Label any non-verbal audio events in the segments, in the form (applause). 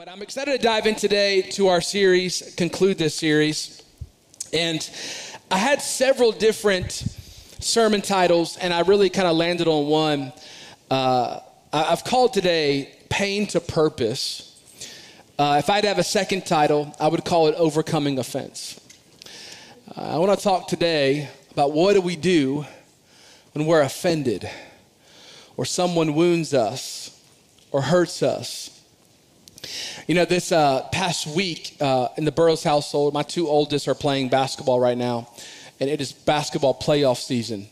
But I'm excited to dive in today to our series, conclude this series. And I had several different sermon titles, and I really kind of landed on one. Uh, I've called today Pain to Purpose. Uh, if I'd have a second title, I would call it Overcoming Offense. Uh, I want to talk today about what do we do when we're offended, or someone wounds us, or hurts us you know, this uh, past week uh, in the Burroughs household, my two oldest are playing basketball right now, and it is basketball playoff season.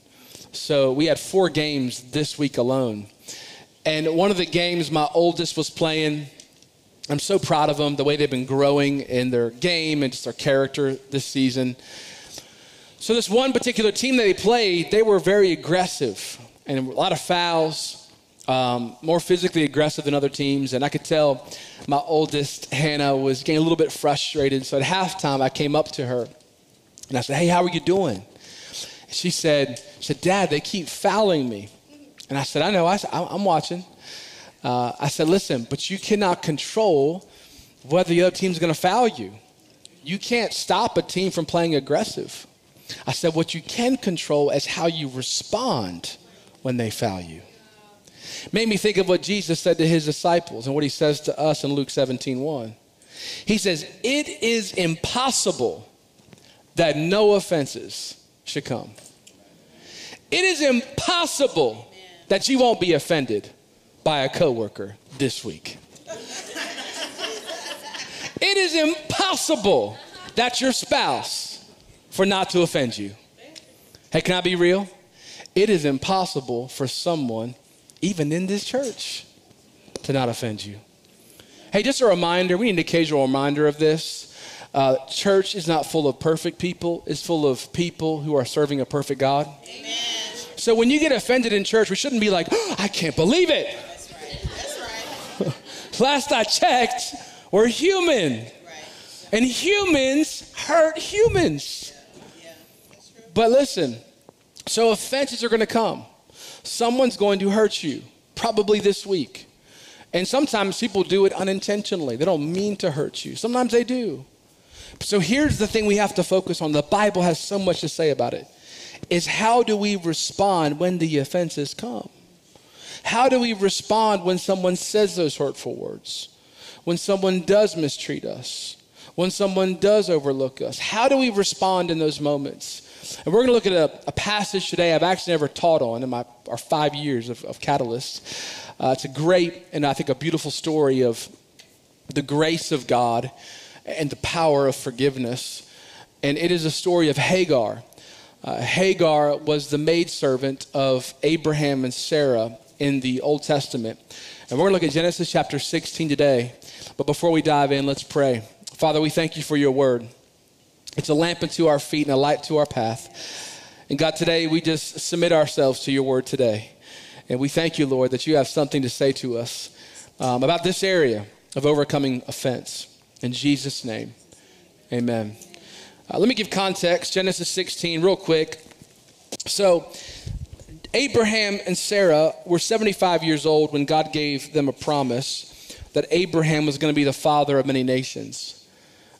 So we had four games this week alone. And one of the games my oldest was playing, I'm so proud of them, the way they've been growing in their game and just their character this season. So, this one particular team that they played, they were very aggressive and a lot of fouls um, more physically aggressive than other teams. And I could tell my oldest, Hannah, was getting a little bit frustrated. So at halftime, I came up to her and I said, Hey, how are you doing? And she said, she said, Dad, they keep fouling me. And I said, I know, I I'm watching. Uh, I said, Listen, but you cannot control whether the other team's going to foul you. You can't stop a team from playing aggressive. I said, What you can control is how you respond when they foul you. Made me think of what Jesus said to his disciples and what he says to us in Luke 17 1. He says, It is impossible that no offenses should come. It is impossible that you won't be offended by a coworker this week. it is impossible that your spouse for not to offend you. Hey, can I be real? It is impossible for someone even in this church, to not offend you. Hey, just a reminder we need an occasional reminder of this. Uh, church is not full of perfect people, it's full of people who are serving a perfect God. Amen. So when you get offended in church, we shouldn't be like, oh, I can't believe it. That's right. That's right. Last I checked, we're human. Right. And humans hurt humans. Yeah. But listen, so offenses are going to come someone's going to hurt you, probably this week. And sometimes people do it unintentionally. They don't mean to hurt you. Sometimes they do. So here's the thing we have to focus on. The Bible has so much to say about it. Is how do we respond when the offenses come? How do we respond when someone says those hurtful words? When someone does mistreat us? When someone does overlook us? How do we respond in those moments? And we're going to look at a, a, passage today I've actually never taught on in my our five years of, of Catalyst. Uh, it's a great and I think a beautiful story of the grace of God and the power of forgiveness. And it is a story of Hagar. Uh, Hagar was the maidservant of Abraham and Sarah in the Old Testament. And we're going to look at Genesis chapter 16 today. But before we dive in, let's pray. Father, we thank you for your word. It's a lamp unto our feet and a light to our path. And God, today we just submit ourselves to your word today. And we thank you, Lord, that you have something to say to us um, about this area of overcoming offense. In Jesus' name, amen. Uh, let me give context Genesis 16, real quick. So, Abraham and Sarah were 75 years old when God gave them a promise that Abraham was going to be the father of many nations.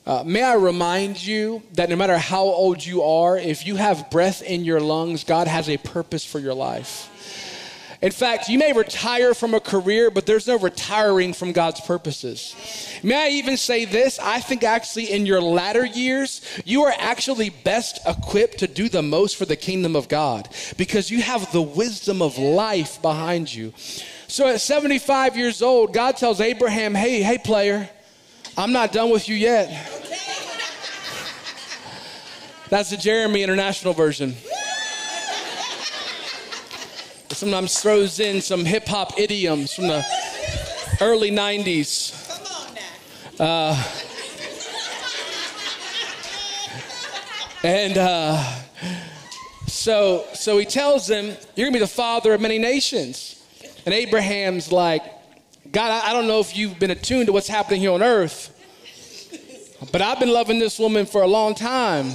Uh, may I remind you that no matter how old you are, if you have breath in your lungs, God has a purpose for your life. In fact, you may retire from a career, but there's no retiring from God's purposes. May I even say this? I think actually in your latter years, you are actually best equipped to do the most for the kingdom of God because you have the wisdom of life behind you. So at 75 years old, God tells Abraham, hey, hey, player, I'm not done with you yet. That's the Jeremy International version. Sometimes throws in some hip hop idioms from the early 90s. Uh, and uh, so, so he tells them, You're going to be the father of many nations. And Abraham's like, God, I don't know if you've been attuned to what's happening here on earth, but I've been loving this woman for a long time,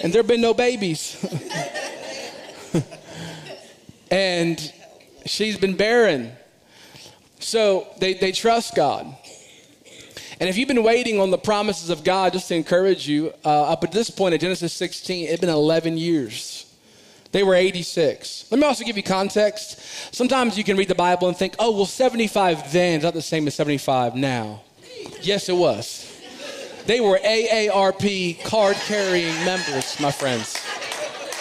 and there have been no babies. (laughs) and she's been barren. So they, they trust God. And if you've been waiting on the promises of God, just to encourage you, uh, up at this point in Genesis 16, it's been 11 years. They were 86. Let me also give you context. Sometimes you can read the Bible and think, oh, well, 75 then is not the same as 75 now. Yes, it was. They were AARP card carrying members, my friends.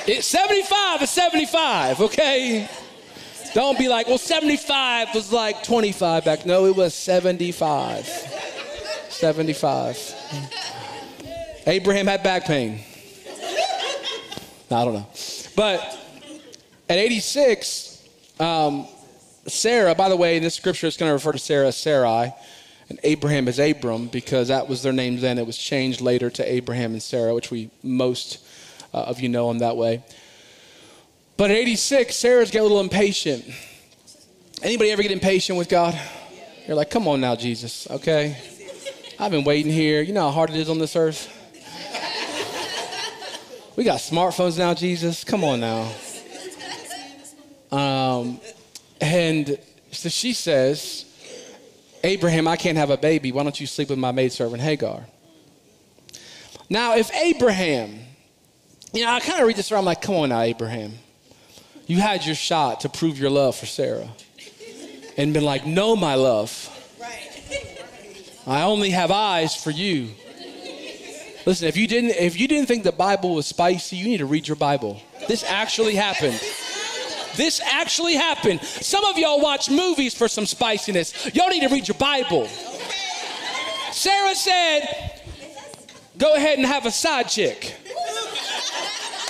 It, 75 is 75, okay? Don't be like, well, 75 was like 25 back. No, it was 75. 75. Abraham had back pain. I don't know. But at 86, um, Sarah, by the way, in this scripture, it's going to refer to Sarah as Sarai, and Abraham as Abram, because that was their names then. It was changed later to Abraham and Sarah, which we most uh, of you know them that way. But at 86, Sarah's get a little impatient. Anybody ever get impatient with God? You're like, come on now, Jesus, okay? I've been waiting here. You know how hard it is on this earth? We got smartphones now, Jesus. Come on now. Um, and so she says, Abraham, I can't have a baby. Why don't you sleep with my maidservant Hagar? Now, if Abraham, you know, I kind of read this around, I'm like, come on now, Abraham. You had your shot to prove your love for Sarah and been like, no, my love. (laughs) I only have eyes for you. Listen, if you didn't if you didn't think the Bible was spicy, you need to read your Bible. This actually happened. This actually happened. Some of y'all watch movies for some spiciness. Y'all need to read your Bible. Sarah said, "Go ahead and have a side chick."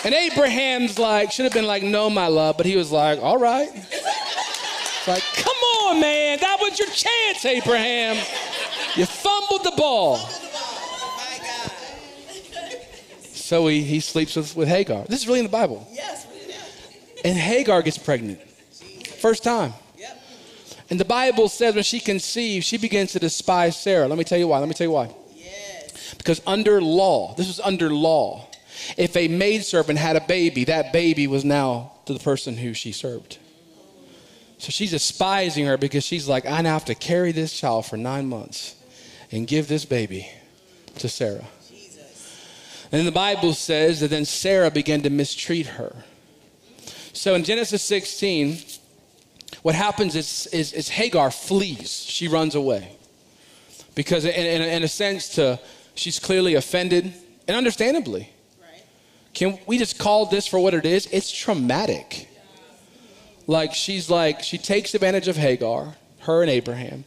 And Abraham's like, should have been like, "No, my love," but he was like, "All right." It's like, "Come on, man. That was your chance, Abraham. You fumbled the ball." So he, he sleeps with, with Hagar. This is really in the Bible. Yes. And Hagar gets pregnant. First time. Yep. And the Bible says when she conceives, she begins to despise Sarah. Let me tell you why. Let me tell you why. Yes. Because under law, this was under law, if a maidservant had a baby, that baby was now to the person who she served. So she's despising her because she's like, I now have to carry this child for nine months and give this baby to Sarah. And the Bible says that then Sarah began to mistreat her. So in Genesis 16, what happens is, is, is Hagar flees. She runs away. Because, in, in, in, a sense, to, she's clearly offended, and understandably. Can we just call this for what it is? It's traumatic. Like, she's like, she takes advantage of Hagar, her and Abraham,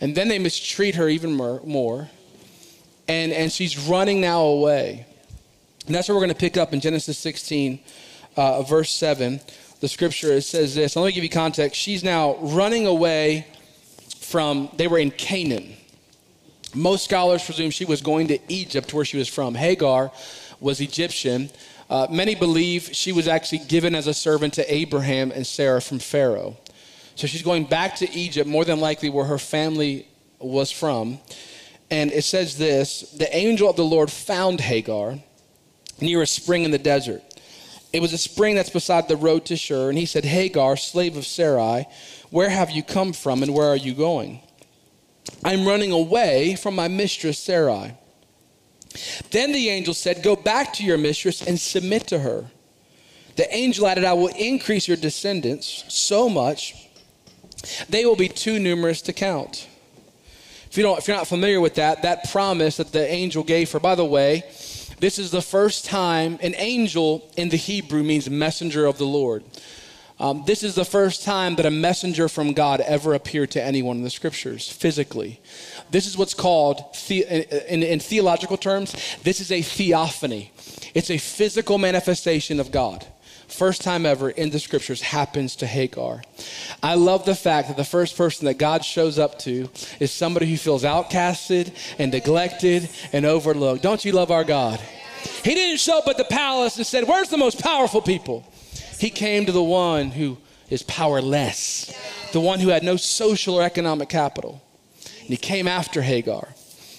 and then they mistreat her even more. And, and she's running now away. And that's what we're going to pick up in Genesis 16, uh, verse 7. The scripture it says this. Let me give you context. She's now running away from, they were in Canaan. Most scholars presume she was going to Egypt, where she was from. Hagar was Egyptian. Uh, many believe she was actually given as a servant to Abraham and Sarah from Pharaoh. So she's going back to Egypt, more than likely where her family was from. And it says this The angel of the Lord found Hagar near a spring in the desert. It was a spring that's beside the road to Shur. And he said, Hagar, slave of Sarai, where have you come from and where are you going? I'm running away from my mistress Sarai. Then the angel said, Go back to your mistress and submit to her. The angel added, I will increase your descendants so much, they will be too numerous to count. If, you don't, if you're not familiar with that, that promise that the angel gave her, by the way, this is the first time an angel in the Hebrew means messenger of the Lord. Um, this is the first time that a messenger from God ever appeared to anyone in the scriptures physically. This is what's called, the, in, in theological terms, this is a theophany. It's a physical manifestation of God first time ever in the scriptures happens to Hagar. I love the fact that the first person that God shows up to is somebody who feels outcasted and neglected and overlooked. Don't you love our God? He didn't show up at the palace and said, Where's the most powerful people? He came to the one who is powerless, the one who had no social or economic capital. And he came after Hagar.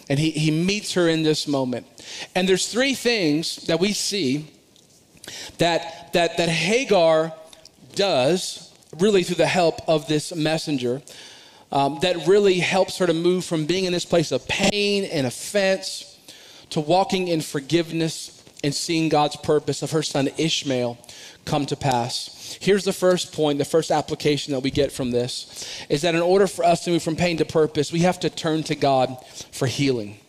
And he, he meets her in this moment. And there's three things that we see that, that, that Hagar does, really through the help of this messenger. um, that really helps her to move from being in this place of pain and offense to walking in forgiveness and seeing God's purpose of her son Ishmael come to pass. Here's the first point, the first application that we get from this is that in order for us to move from pain to purpose, we have to turn to God for healing.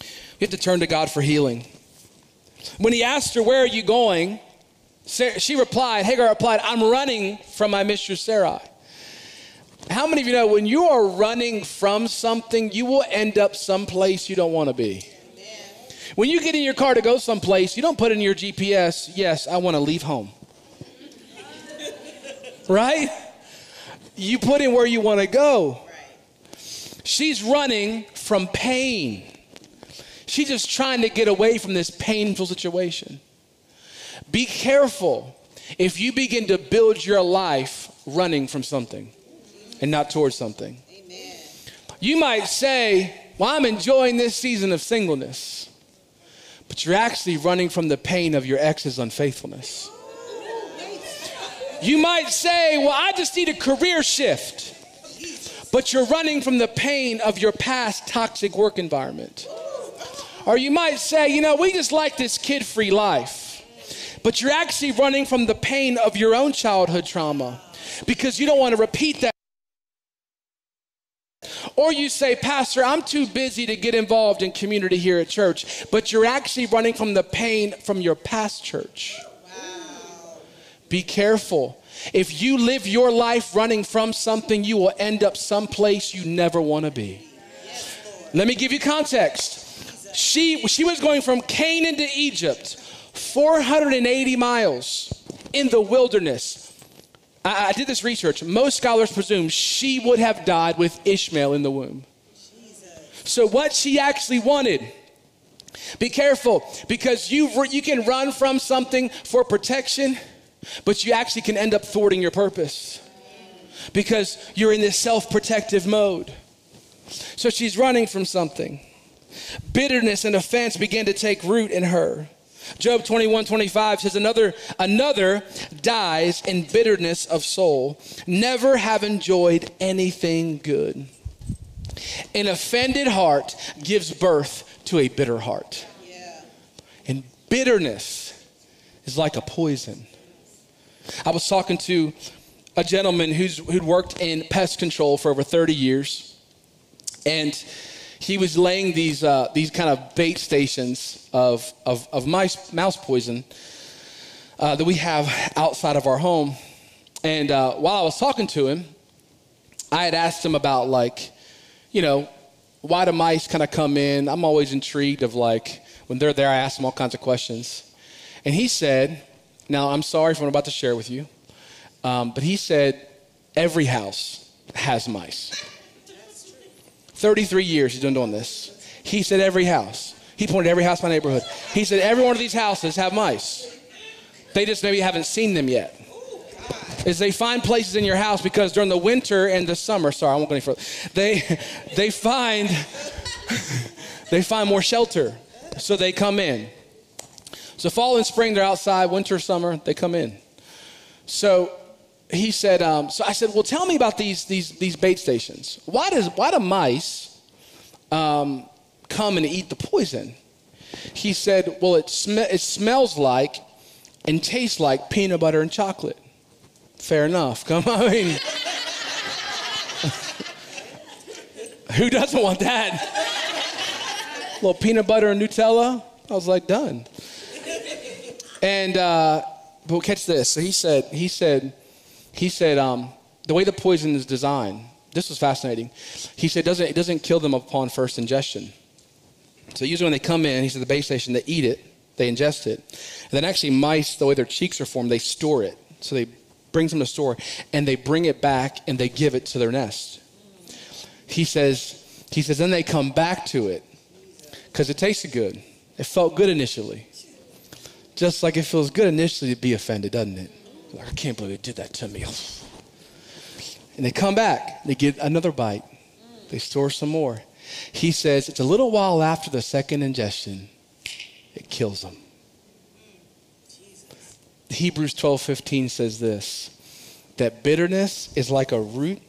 We have to turn to God for healing. When he asked her, Where are you going? She replied, Hagar replied, I'm running from my mistress Sarai. How many of you know when you are running from something, you will end up someplace you don't want to be? When you get in your car to go someplace, you don't put in your GPS, yes, I want to leave home. (laughs) right? You put in where you want to go. She's running from pain. She's just trying to get away from this painful situation. Be careful if you begin to build your life running from something and not towards something. Amen. You might say, Well, I'm enjoying this season of singleness, but you're actually running from the pain of your ex's unfaithfulness. You might say, Well, I just need a career shift, but you're running from the pain of your past toxic work environment. Or you might say, You know, we just like this kid free life but you're actually running from the pain of your own childhood trauma because you don't want to repeat that. Or you say, Pastor, I'm too busy to get involved in community here at church, but you're actually running from the pain from your past church. Wow. Be careful. If you live your life running from something, you will end up someplace you never want to be. Yes, Let me give you context. She, she was going from Canaan to Egypt, 480 miles in the wilderness I, I did this research. Most scholars presume she would have died with Ishmael in the womb. So, what she actually wanted, be careful because you, you can run from something for protection, but you actually can end up thwarting your purpose because you're in this self protective mode. So, she's running from something. Bitterness and offense began to take root in her. Job 21 25 says, Another, another dies in bitterness of soul, never have enjoyed anything good. An offended heart gives birth to a bitter heart. Yeah. And bitterness is like a poison. I was talking to a gentleman who's, who'd worked in pest control for over 30 years. And he was laying these, uh, these kind of bait stations of, of, of mice, mouse poison uh, that we have outside of our home. And uh, while I was talking to him, I had asked him about, like, you know, why do mice kind of come in? I'm always intrigued of, like, when they're there, I ask them all kinds of questions. And he said, now I'm sorry for what I'm about to share with you, um, but he said, every house has mice. 33 years he's been doing this. He said every house. He pointed every house in my neighborhood. He said every one of these houses have mice. They just maybe haven't seen them yet. Is they find places in your house because during the winter and the summer, sorry, I won't go any further. They they find (laughs) they find more shelter. So they come in. So fall and spring, they're outside. Winter, summer, they come in. So he said, um, so I said, well, tell me about these, these, these bait stations. Why, does, why do mice um, come and eat the poison? He said, well, it, sm- it smells like and tastes like peanut butter and chocolate. Fair enough. (laughs) Come on. I (laughs) mean, who doesn't want that? A little peanut butter and Nutella. I was like, done. And, uh, but catch this. So he said, he said, he said, um, the way the poison is designed, this was fascinating. He said, doesn't, it doesn't kill them upon first ingestion. So usually when they come in, he said, the bait station, they eat it, they ingest it. And then actually mice, the way their cheeks are formed, they store it. So they bring them to store and they bring it back and they give it to their nest. He says, he says, then they come back to it because it tasted good. It felt good initially. Just like it feels good initially to be offended, doesn't it? I can't believe they did that to me. And they come back, they get another bite, they store some more. He says it's a little while after the second ingestion, it kills them. Hebrews 12 15 says this that bitterness is like a root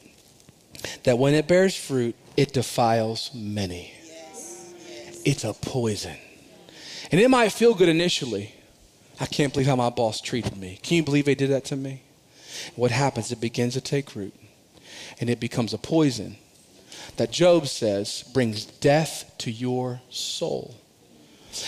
that when it bears fruit, it defiles many. It's a poison. And it might feel good initially. I can't believe how my boss treated me. Can you believe they did that to me? What happens? It begins to take root and it becomes a poison that Job says brings death to your soul.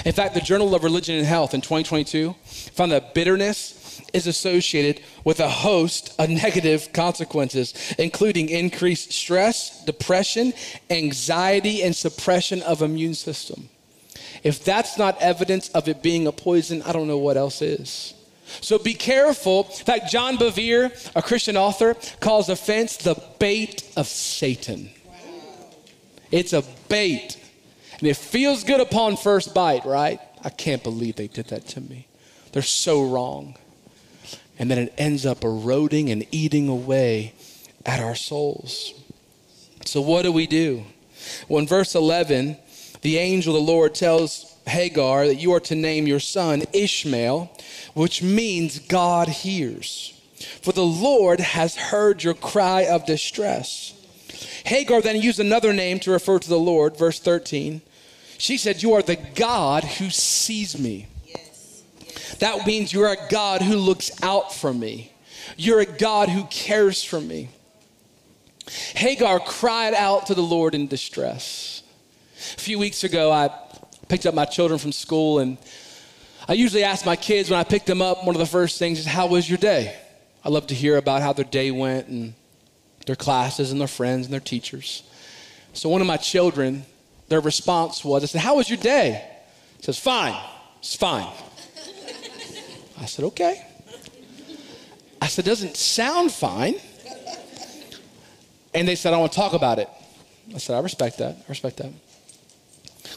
In fact, the Journal of Religion and Health in 2022 found that bitterness is associated with a host of negative consequences, including increased stress, depression, anxiety, and suppression of immune system. If that's not evidence of it being a poison, I don't know what else is. So be careful. In fact, John Bevere, a Christian author, calls offense the bait of Satan. It's a bait. And it feels good upon first bite, right? I can't believe they did that to me. They're so wrong. And then it ends up eroding and eating away at our souls. So, what do we do? Well, in verse 11, the angel of the Lord tells Hagar that you are to name your son Ishmael, which means God hears. For the Lord has heard your cry of distress. Hagar then used another name to refer to the Lord, verse 13. She said, You are the God who sees me. That means you're a God who looks out for me. You're a God who cares for me. Hagar cried out to the Lord in distress. A few weeks ago, I picked up my children from school, and I usually ask my kids when I pick them up, one of the first things is, How was your day? I love to hear about how their day went and their classes and their friends and their teachers. So one of my children, their response was, I said, How was your day? He says, Fine. It's fine. I said, Okay. I said, Doesn't sound fine. And they said, I want to talk about it. I said, I respect that. I respect that.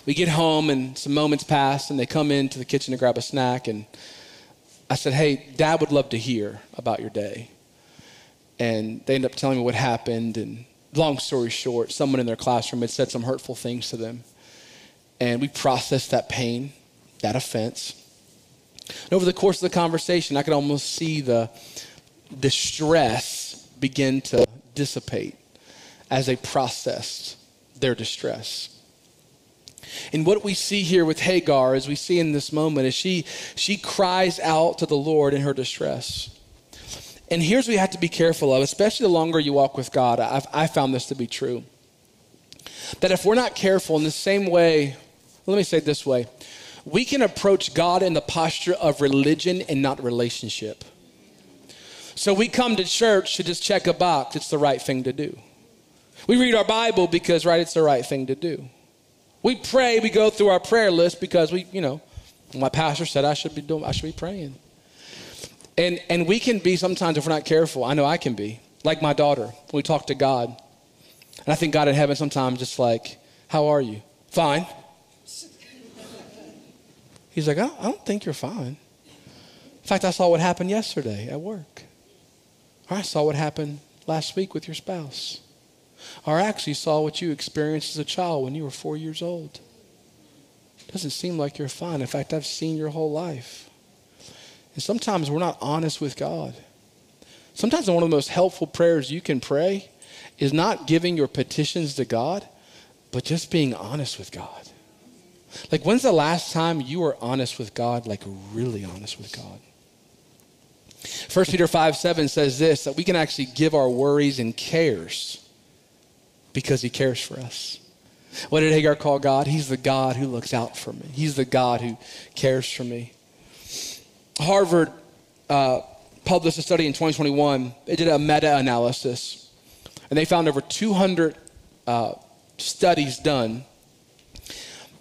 We get home and some moments pass and they come into the kitchen to grab a snack and I said, Hey, dad would love to hear about your day and they end up telling me what happened. And long story short, someone in their classroom had said some hurtful things to them. And we processed that pain, that offense. And over the course of the conversation, I could almost see the distress begin to dissipate as they processed their distress. And what we see here with Hagar, as we see in this moment, is she, she cries out to the Lord in her distress. And here's what you have to be careful of, especially the longer you walk with God. I've, I found this to be true. That if we're not careful in the same way, let me say it this way we can approach God in the posture of religion and not relationship. So we come to church to just check a box, it's the right thing to do. We read our Bible because, right, it's the right thing to do. We pray, we go through our prayer list because we, you know, my pastor said I should be doing, I should be praying. And, and we can be sometimes, if we're not careful, I know I can be, like my daughter, we talk to God. And I think God in heaven sometimes just like, How are you? Fine. (laughs) He's like, I don't think you're fine. In fact, I saw what happened yesterday at work. Or I saw what happened last week with your spouse. Or actually saw what you experienced as a child when you were four years old. Doesn't seem like you're fine. In fact, I've seen your whole life. And sometimes we're not honest with God. Sometimes one of the most helpful prayers you can pray is not giving your petitions to God, but just being honest with God. Like, when's the last time you were honest with God, like really honest with God? 1 Peter 5 7 says this that we can actually give our worries and cares because he cares for us. What did Hagar call God? He's the God who looks out for me, He's the God who cares for me. Harvard uh, published a study in 2021. They did a meta analysis, and they found over 200 uh, studies done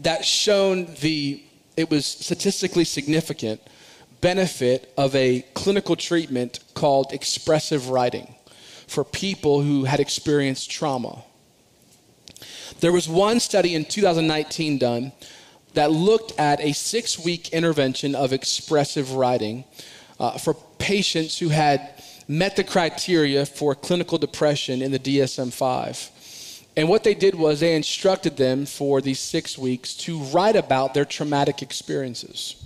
that shown the it was statistically significant benefit of a clinical treatment called expressive writing for people who had experienced trauma. There was one study in 2019 done that looked at a six week intervention of expressive writing uh, for patients who had met the criteria for clinical depression in the DSM 5. And what they did was they instructed them for these six weeks to write about their traumatic experiences,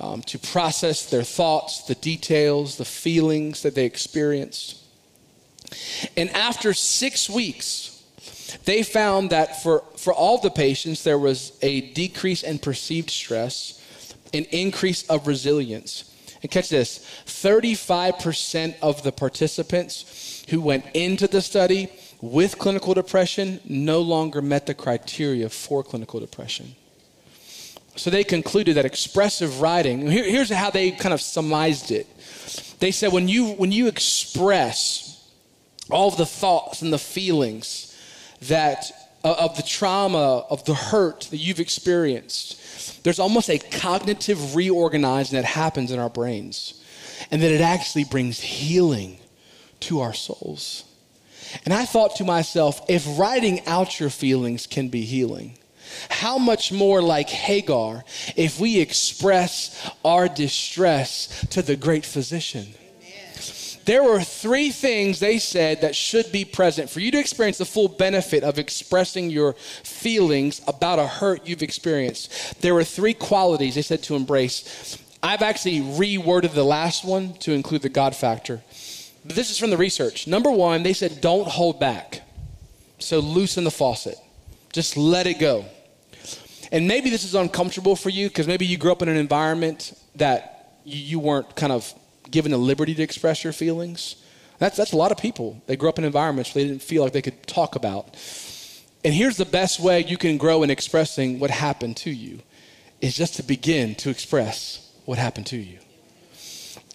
um, to process their thoughts, the details, the feelings that they experienced. And after six weeks, they found that for, for all the patients, there was a decrease in perceived stress, an increase of resilience. And catch this 35% of the participants who went into the study with clinical depression no longer met the criteria for clinical depression. So they concluded that expressive writing, here, here's how they kind of surmised it. They said when you, when you express all the thoughts and the feelings, that uh, of the trauma, of the hurt that you've experienced, there's almost a cognitive reorganizing that happens in our brains, and that it actually brings healing to our souls. And I thought to myself, if writing out your feelings can be healing, how much more like Hagar if we express our distress to the great physician? There were three things they said that should be present for you to experience the full benefit of expressing your feelings about a hurt you've experienced. There were three qualities they said to embrace. I've actually reworded the last one to include the God factor. But this is from the research. Number one, they said don't hold back. So loosen the faucet, just let it go. And maybe this is uncomfortable for you because maybe you grew up in an environment that you weren't kind of given the liberty to express your feelings. That's, that's a lot of people. They grew up in environments where they didn't feel like they could talk about. And here's the best way you can grow in expressing what happened to you is just to begin to express what happened to you.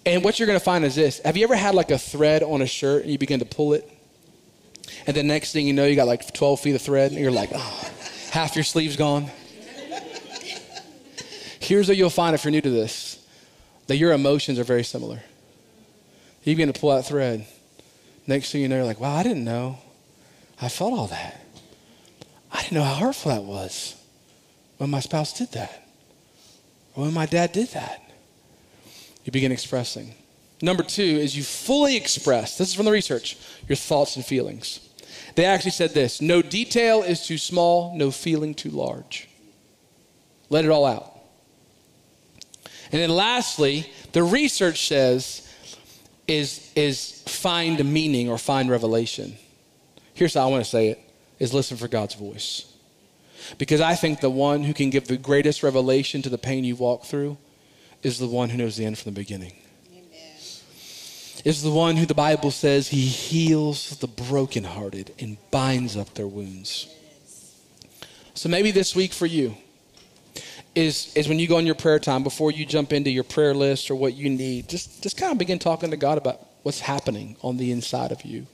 And what you're going to find is this. Have you ever had like a thread on a shirt and you begin to pull it? And the next thing you know, you got like 12 feet of thread and you're like, oh, half your sleeve's gone. Here's what you'll find if you're new to this that your emotions are very similar. You begin to pull that thread. Next thing you know, you're like, wow, I didn't know. I felt all that. I didn't know how hurtful that was when my spouse did that or when my dad did that. You begin expressing. Number two is you fully express, this is from the research, your thoughts and feelings. They actually said this no detail is too small, no feeling too large. Let it all out. And then lastly, the research says is, is find meaning or find revelation. Here's how I want to say it is listen for God's voice. Because I think the one who can give the greatest revelation to the pain you've walked through is the one who knows the end from the beginning. Is the one who the Bible says he heals the brokenhearted and binds up their wounds. So maybe this week for you, is, is when you go on your prayer time, before you jump into your prayer list or what you need, just, just kind of begin talking to God about what's happening on the inside of you.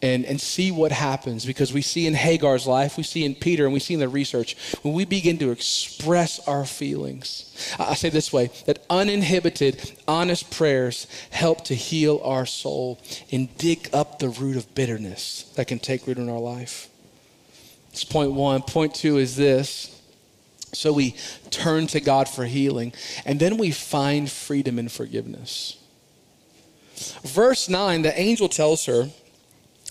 And, and see what happens because we see in Hagar's life, we see in Peter, and we see in the research, when we begin to express our feelings. I say this way that uninhibited, honest prayers help to heal our soul and dig up the root of bitterness that can take root in our life. It's point one. Point two is this so we turn to God for healing, and then we find freedom and forgiveness. Verse 9, the angel tells her,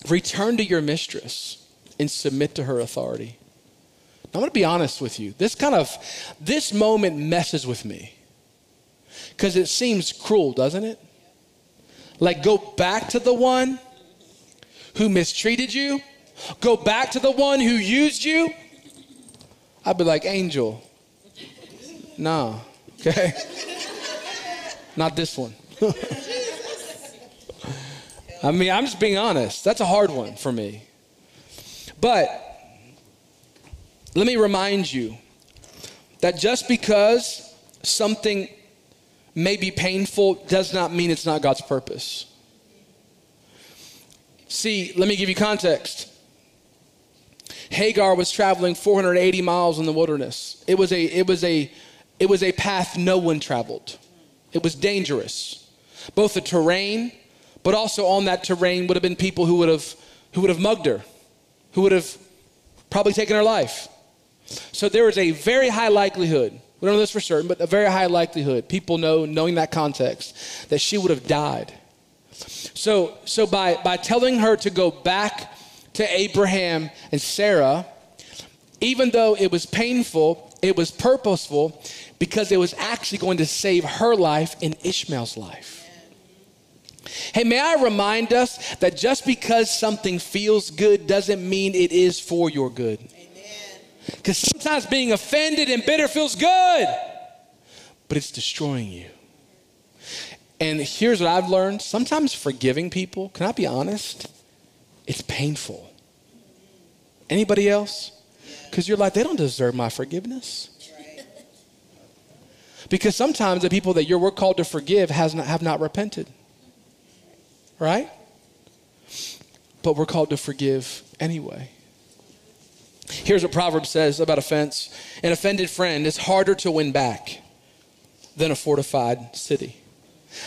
Return to your mistress and submit to her authority. Now, I'm going to be honest with you. This kind of, this moment messes with me because it seems cruel, doesn't it? Like, go back to the one who mistreated you, go back to the one who used you I'd be like, Angel, nah, okay? Not this one. (laughs) I mean, I'm just being honest. That's a hard one for me. But let me remind you that just because something may be painful does not mean it's not God's purpose. See, let me give you context. Hagar was traveling 480 miles in the wilderness. It was a, it was a, it was a path no one traveled. It was dangerous. Both the terrain, but also on that terrain would have been people who would have, who would have mugged her, who would have probably taken her life. So there is a very high likelihood, we don't know this for certain, but a very high likelihood, people know, knowing that context, that she would have died. So, so by, by telling her to go back to Abraham and Sarah, even though it was painful, it was purposeful because it was actually going to save her life and Ishmael's life. Hey, may I remind us that just because something feels good doesn't mean it is for your good. Because sometimes being offended and bitter feels good, but it's destroying you. And here's what I've learned sometimes forgiving people, can I be honest? It's painful. Anybody else? Because you're like, they don't deserve my forgiveness. Because sometimes the people that you're we're called to forgive has not, have not repented. Right? But we're called to forgive anyway. Here's what Proverbs says about offense an offended friend is harder to win back than a fortified city.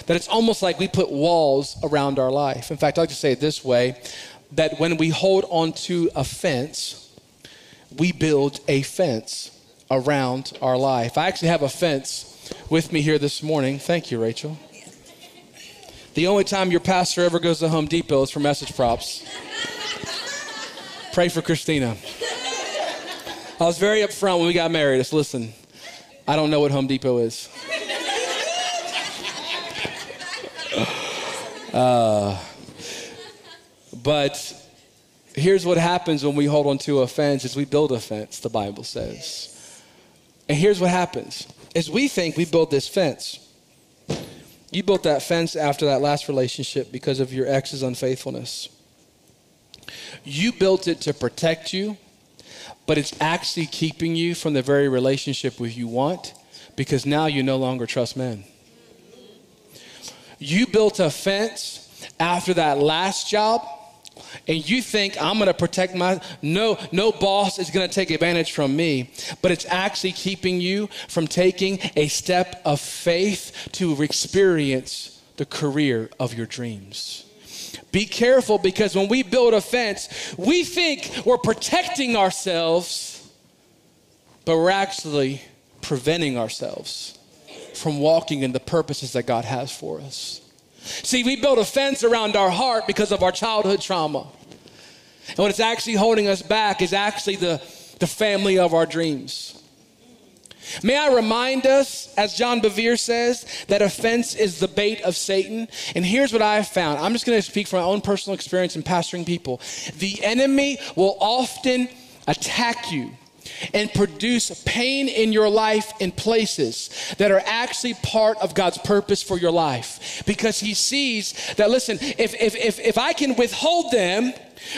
That it's almost like we put walls around our life. In fact, I like to say it this way that when we hold on to a fence, we build a fence around our life. I actually have a fence with me here this morning. Thank you, Rachel. The only time your pastor ever goes to Home Depot is for message props. Pray for Christina. I was very upfront when we got married. Just listen, I don't know what Home Depot is. Uh, but here's what happens when we hold on to a fence is we build a fence, the Bible says. And here's what happens is we think we built this fence. You built that fence after that last relationship because of your ex's unfaithfulness. You built it to protect you, but it's actually keeping you from the very relationship with you want because now you no longer trust men. You built a fence after that last job and you think I'm going to protect my no no boss is going to take advantage from me but it's actually keeping you from taking a step of faith to experience the career of your dreams. Be careful because when we build a fence we think we're protecting ourselves but we're actually preventing ourselves from walking in the purposes that God has for us See, we build a fence around our heart because of our childhood trauma. And what it's actually holding us back is actually the, the family of our dreams. May I remind us, as John Bevere says, that offense is the bait of Satan. And here's what I've found I'm just going to speak from my own personal experience in pastoring people. The enemy will often attack you and produce pain in your life in places that are actually part of God's purpose for your life. Because he sees that, listen, if, if, if, if I can withhold them,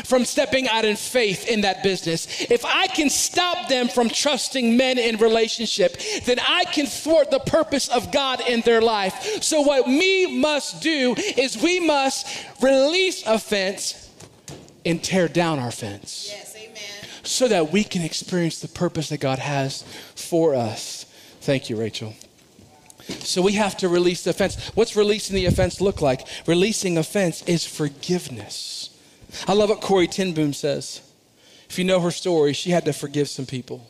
from stepping out in faith in that business, if I can stop them from trusting men in relationship, then I can thwart the purpose of God in their life. So, what we must do is we must release offense and tear down our fence. Yes so that we can experience the purpose that God has for us. Thank you, Rachel. So we have to release the offense. What's releasing the offense look like? Releasing offense is forgiveness. I love what Corrie ten Boom says. If you know her story, she had to forgive some people.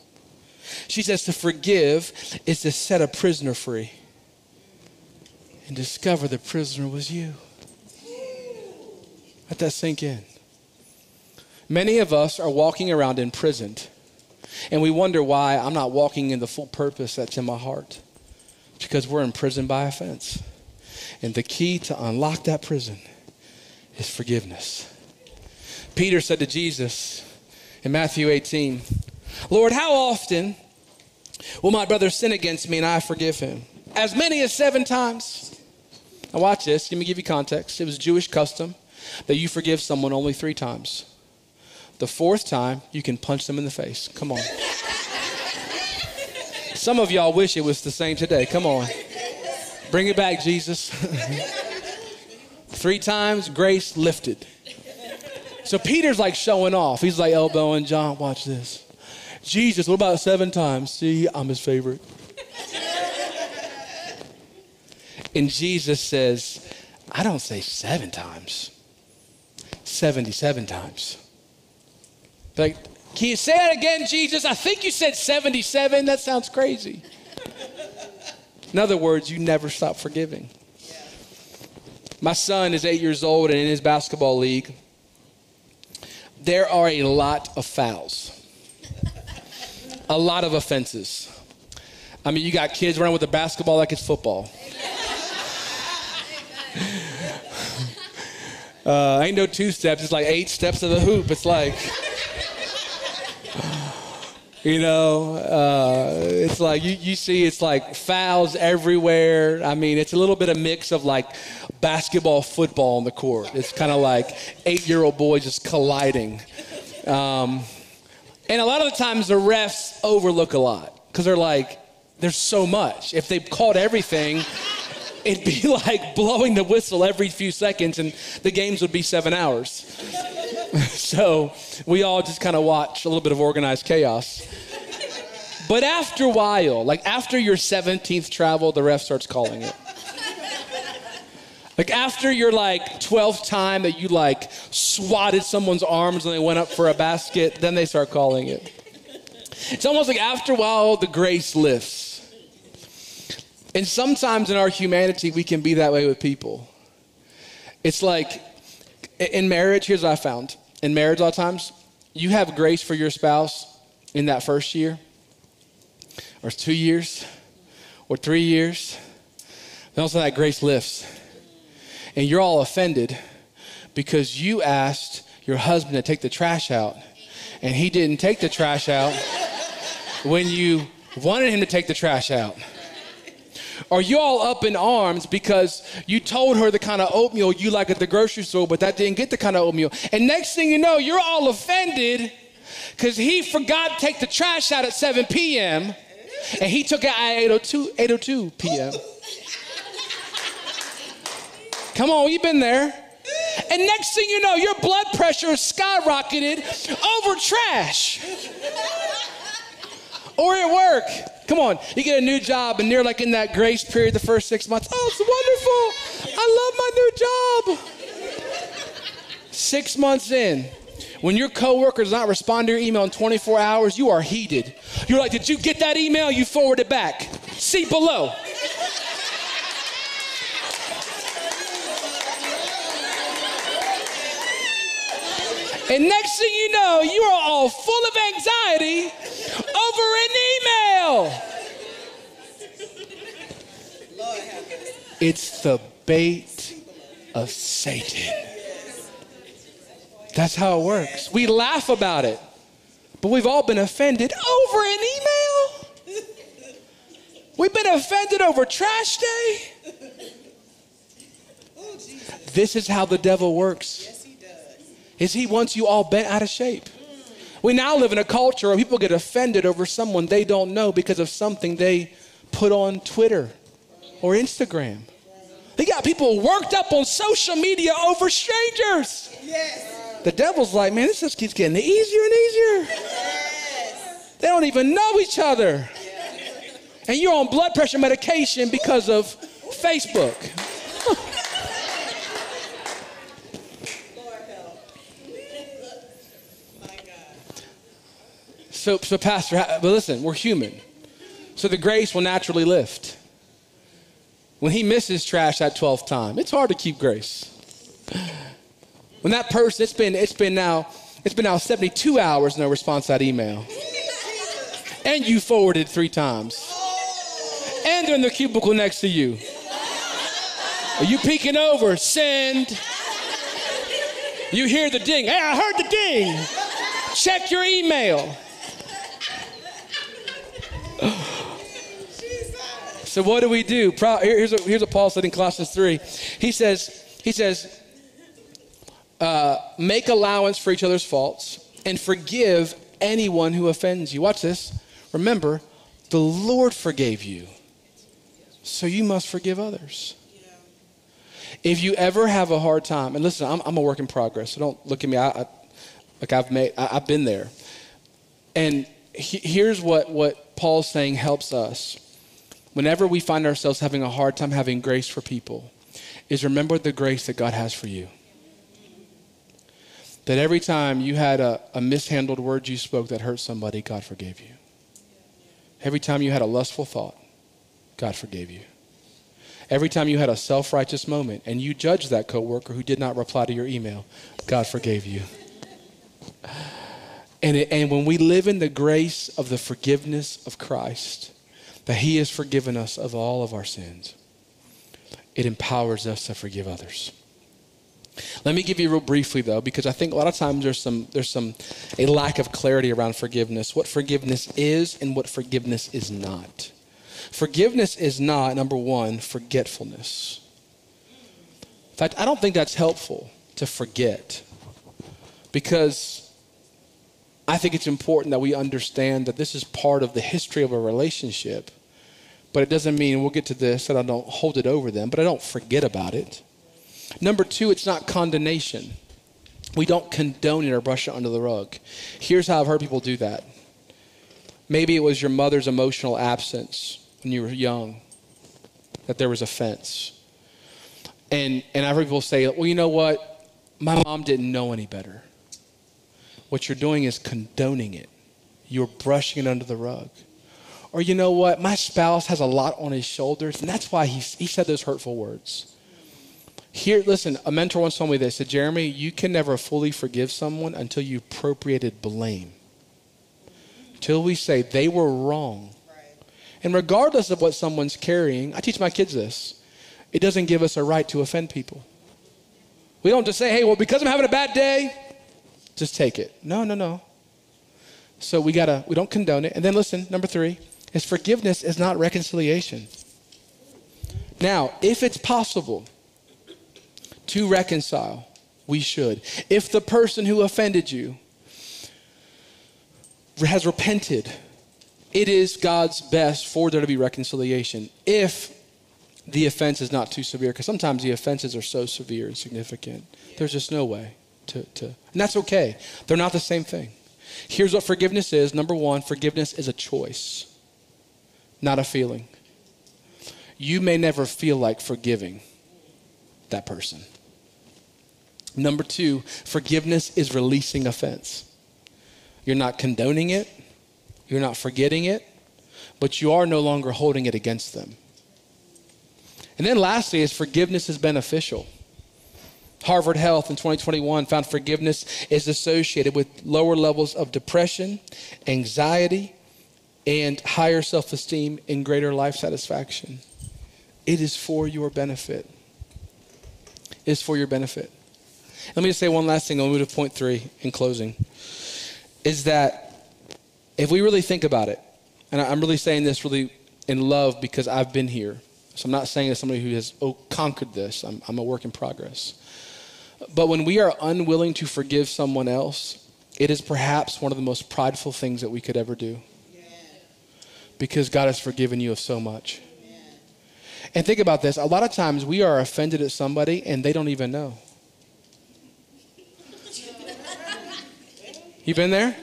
She says to forgive is to set a prisoner free and discover the prisoner was you. Let that sink in. Many of us are walking around imprisoned, and we wonder why I'm not walking in the full purpose that's in my heart. Because we're imprisoned by offense. And the key to unlock that prison is forgiveness. Peter said to Jesus in Matthew 18, Lord, how often will my brother sin against me and I forgive him? As many as seven times. Now, watch this. Let me give you context. It was Jewish custom that you forgive someone only three times. The fourth time, you can punch them in the face. Come on. Some of y'all wish it was the same today. Come on. Bring it back, Jesus. Three times, grace lifted. So Peter's like showing off. He's like elbowing John, watch this. Jesus, what about seven times? See, I'm his favorite. and Jesus says, I don't say seven times, 77 times. Like, can you say that again, Jesus? I think you said 77. That sounds crazy. In other words, you never stop forgiving. My son is eight years old, and in his basketball league, there are a lot of fouls, a lot of offenses. I mean, you got kids running with a basketball like it's football. (laughs) Uh, ain't no two steps. It's like eight steps of the hoop. It's like, you know, uh, it's like you, you see it's like fouls everywhere. I mean, it's a little bit of mix of like basketball, football on the court. It's kind of like eight year old boys just colliding. Um, and a lot of the times the refs overlook a lot because they're like, there's so much. If they've caught everything, it'd be (laughs) like blowing the whistle every few seconds and the games would be seven hours. (laughs) so we all just kind of watch a little bit of organized chaos. But after a while, like after your 17th travel, the ref starts calling it. Like after your like 12th time that you like swatted someone's arms and they went up for a basket, then they start calling it. It's almost like after a while the grace lifts. And sometimes in our humanity, we can be that way with people. It's like in marriage, here's what I found. In marriage, a lot of times, you have grace for your spouse in that first year, or two years, or three years. Then also that grace lifts. And you're all offended because you asked your husband to take the trash out, and he didn't take the trash out when you wanted him to take the trash out. Are you all up in arms because you told her the kind of oatmeal you like at the grocery store, but that didn't get the kind of oatmeal? And next thing you know, you're all offended because he forgot to take the trash out at 7 p.m. and he took it at 802, 802 p.m. Come on, you've been there. And next thing you know, your blood pressure skyrocketed over trash. Or at work. Come on, you get a new job and you're like in that grace period the first six months. Oh, it's wonderful. I love my new job. Six months in, when your coworker does not respond to your email in 24 hours, you are heated. You're like, Did you get that email? You forward it back. See below. And next thing you know, you are all full of anxiety over an email. It's the bait of Satan. That's how it works. We laugh about it, but we've all been offended over an email. We've been offended over trash day. This is how the devil works. Is he wants you all bent out of shape. We now live in a culture where people get offended over someone they don't know because of something they put on Twitter or Instagram. They got people worked up on social media over strangers. Yes. The devil's like, man, this just keeps getting easier and easier. Yes. They don't even know each other. Yes. And you're on blood pressure medication because of Facebook. (laughs) so, so Pastor, but listen, we're human. So the grace will naturally lift. When he misses trash that 12th time, it's hard to keep grace. When that person, it's been, it's been now, it's been now 72 hours no response to that email. And you forwarded three times. And they're in the cubicle next to you. Are you peeking over? Send. You hear the ding. Hey, I heard the ding. Check your email. So what do we do? Here's what, here's what Paul said in Colossians 3. He says, he says, uh, make allowance for each other's faults and forgive anyone who offends you. Watch this. Remember, the Lord forgave you, so you must forgive others. If you ever have a hard time, and listen, I'm, I'm a work in progress, so don't look at me. I, I like I've made, I, have been there. And he, here's what, what Paul's saying helps us. Whenever we find ourselves having a hard time having grace for people, is remember the grace that God has for you. That every time you had a, a mishandled word you spoke that hurt somebody, God forgave you. Every time you had a lustful thought, God forgave you. Every time you had a self righteous moment and you judged that coworker who did not reply to your email, God forgave you. And, it, and when we live in the grace of the forgiveness of Christ, that He has forgiven us of all of our sins, it empowers us to forgive others. Let me give you real briefly though, because I think a lot of times there's some there's some a lack of clarity around forgiveness, what forgiveness is and what forgiveness is not. Forgiveness is not number one forgetfulness. In fact, I don't think that's helpful to forget, because I think it's important that we understand that this is part of the history of a relationship. But it doesn't mean we'll get to this that I don't hold it over them, but I don't forget about it. Number two, it's not condemnation. We don't condone it or brush it under the rug. Here's how I've heard people do that. Maybe it was your mother's emotional absence when you were young, that there was offense. And, and I've heard people say, well, you know what? My mom didn't know any better. What you're doing is condoning it, you're brushing it under the rug. Or, you know what? My spouse has a lot on his shoulders, and that's why he, he said those hurtful words. Here, listen, a mentor once told me this. Said, Jeremy, you can never fully forgive someone until you appropriated blame. Until we say they were wrong. And regardless of what someone's carrying, I teach my kids this. It doesn't give us a right to offend people. We don't just say, hey, well, because I'm having a bad day, just take it. No, no, no. So we gotta, we don't condone it. And then listen, number three is forgiveness is not reconciliation. Now, if it's possible to reconcile, we should. If the person who offended you has repented, it is God's best for there to be reconciliation. If the offense is not too severe, because sometimes the offenses are so severe and significant, there's just no way to, to, and that's okay. They're not the same thing. Here's what forgiveness is number one, forgiveness is a choice, not a feeling. You may never feel like forgiving that person. Number two, forgiveness is releasing offense. You're not condoning it, you're not forgetting it, but you are no longer holding it against them. And then lastly, is forgiveness is beneficial. Harvard Health in 2021 found forgiveness is associated with lower levels of depression, anxiety, and higher self esteem and greater life satisfaction. It is for your benefit. It is for your benefit. Let me just say one last thing. I'll move to point three in closing. Is that if we really think about it, and I'm really saying this really in love because I've been here. So I'm not saying as somebody who has conquered this, I'm, I'm a work in progress. But when we are unwilling to forgive someone else, it is perhaps one of the most prideful things that we could ever do. Because God has forgiven you of so much. And think about this a lot of times we are offended at somebody and they don't even know. You been there?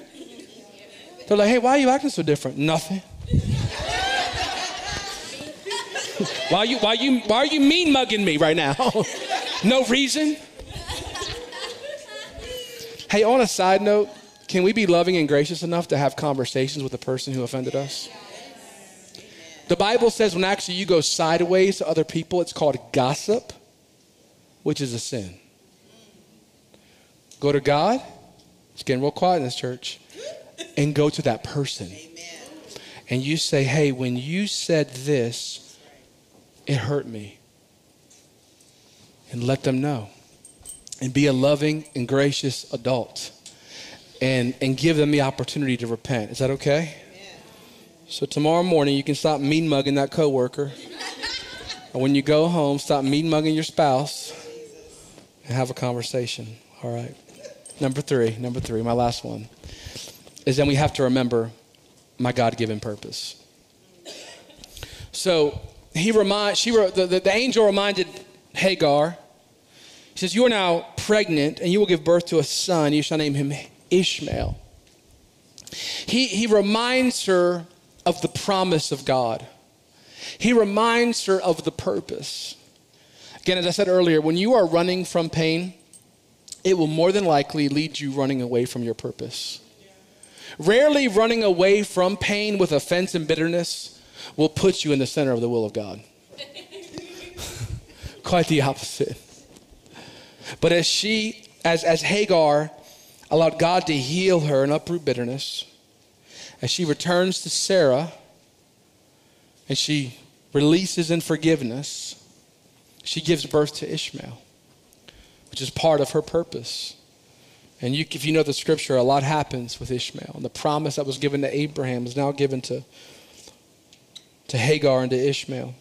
They're like, hey, why are you acting so different? Nothing. (laughs) why you why you why are you mean mugging me right now? (laughs) no reason. Hey, on a side note, can we be loving and gracious enough to have conversations with the person who offended us? The Bible says when actually you go sideways to other people, it's called gossip, which is a sin. Go to God, it's getting real quiet in this church. And go to that person. And you say, hey, when you said this, it hurt me. And let them know. And be a loving and gracious adult. And, and give them the opportunity to repent. Is that okay? So tomorrow morning, you can stop mean mugging that coworker. (laughs) or when you go home, stop mean mugging your spouse and have a conversation. All right. Number three, number three, my last one, is then we have to remember my God given purpose. So he remind, she, the, the, the angel reminded Hagar, says, You are now pregnant, and you will give birth to a son. You shall name him Ishmael. He, he reminds her of the promise of God, he reminds her of the purpose. Again, as I said earlier, when you are running from pain, it will more than likely lead you running away from your purpose. Rarely running away from pain with offense and bitterness will put you in the center of the will of God. (laughs) Quite the opposite. But as she, as, as Hagar allowed God to heal her and uproot bitterness, as she returns to Sarah and she releases in forgiveness, she gives birth to Ishmael which is part of her purpose. And you, if you know the scripture, a lot happens with Ishmael. And the promise that was given to Abraham is now given to, to Hagar and to Ishmael.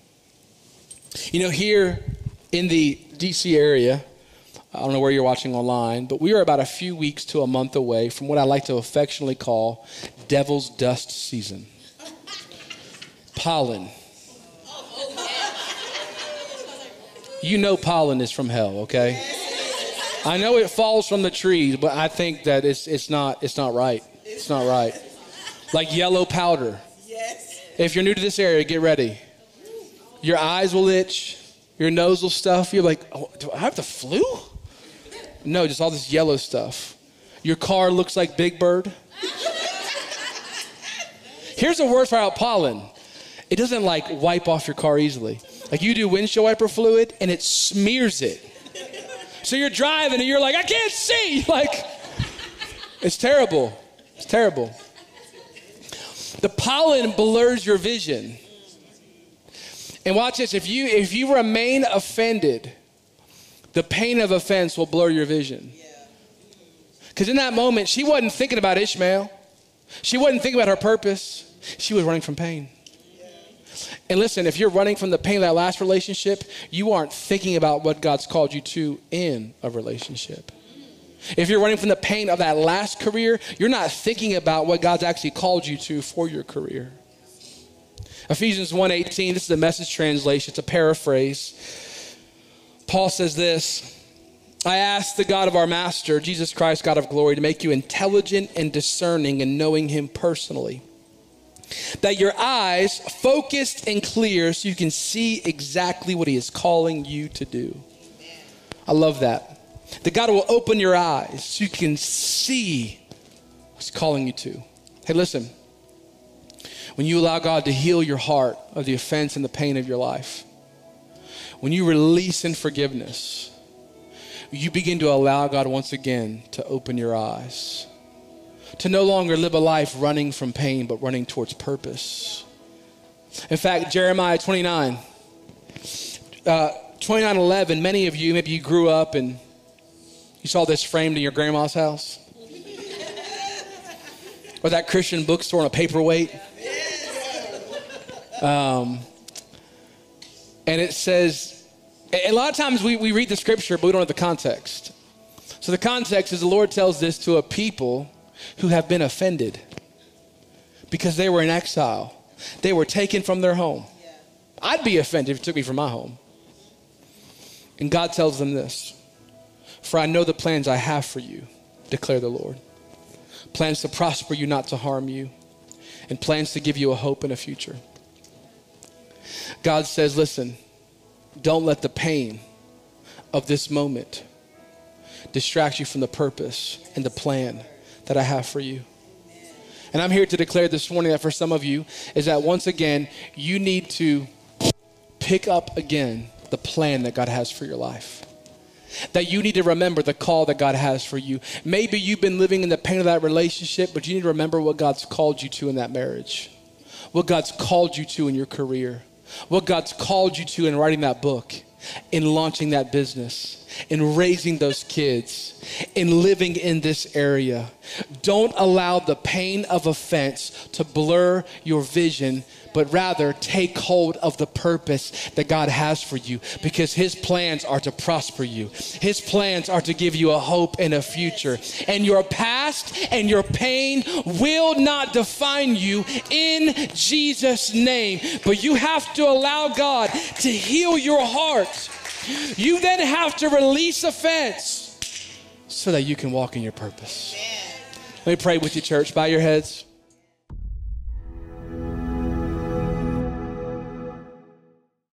You know, here in the DC area, I don't know where you're watching online, but we are about a few weeks to a month away from what I like to affectionately call devil's dust season. Pollen. You know pollen is from hell, okay? I know it falls from the trees, but I think that it's, it's, not, it's not right. It's not right. Like yellow powder. If you're new to this area, get ready. Your eyes will itch, your nose will stuff. You're like, oh, do I have the flu? No, just all this yellow stuff. Your car looks like Big Bird. Here's the worst part about pollen it doesn't like wipe off your car easily. Like you do windshield wiper fluid and it smears it. So you're driving and you're like, I can't see. (laughs) Like, it's terrible. It's terrible. The pollen blurs your vision. And watch this if you if you remain offended, the pain of offense will blur your vision. Because in that moment, she wasn't thinking about Ishmael. She wasn't thinking about her purpose. She was running from pain. And listen, if you're running from the pain of that last relationship, you aren't thinking about what God's called you to in a relationship. If you're running from the pain of that last career, you're not thinking about what God's actually called you to for your career. Ephesians 1:18, this is a message translation, it's a paraphrase. Paul says this, I ask the God of our master, Jesus Christ, God of glory, to make you intelligent and discerning and knowing him personally that your eyes focused and clear so you can see exactly what he is calling you to do. I love that. That God will open your eyes so you can see what he's calling you to. Hey, listen. When you allow God to heal your heart of the offense and the pain of your life, when you release in forgiveness, you begin to allow God once again to open your eyes to no longer live a life running from pain, but running towards purpose. In fact, Jeremiah 29, uh, 29 11, many of you, maybe you grew up and you saw this framed in your grandma's house. (laughs) or that Christian bookstore on a paperweight. Um, and it says, a lot of times we, we read the scripture, but we don't have the context. So the context is the Lord tells this to a people who have been offended because they were in exile. They were taken from their home. I'd be offended if it took me from my home. And God tells them this For I know the plans I have for you, declare the Lord. Plans to prosper you, not to harm you, and plans to give you a hope and a future. God says, Listen, don't let the pain of this moment distract you from the purpose and the plan that I have for you. And I'm here to declare this morning that for some of you is that once again, you need to pick up again the plan that God has for your life. That you need to remember the call that God has for you. Maybe you've been living in the pain of that relationship, but you need to remember what God's called you to in that marriage, what God's called you to in your career, what God's called you to in writing that book, in launching that business in raising those kids, in living in this area. Don't allow the pain of offense to blur your vision but rather take hold of the purpose that God has for you because His plans are to prosper you. His plans are to give you a hope and a future. And your past and your pain will not define you in Jesus' name. But you have to allow God to heal your heart you then have to release offense so that you can walk in your purpose. Let me pray with you, church. Bow your heads.